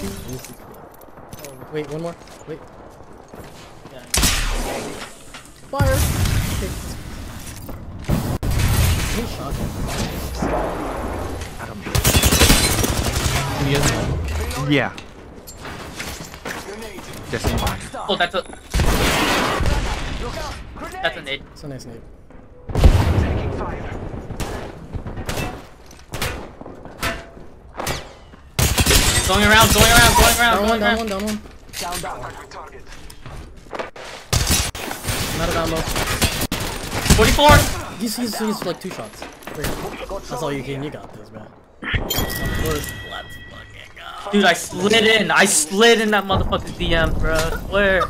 Oh, wait, one more. Wait. Fire! Okay. Good shot. Yeah. Just in time. Oh, that's a. That's a nade. It's a nice nade. Going around, going around, going around, Down going one, down one, down one. Not a down low. 44! He's, he's, he's like two shots. Three. That's all you can. You got this, man. Course. Let's fucking go. Dude, I slid in. I slid in that motherfucker's DM, bro. Swear.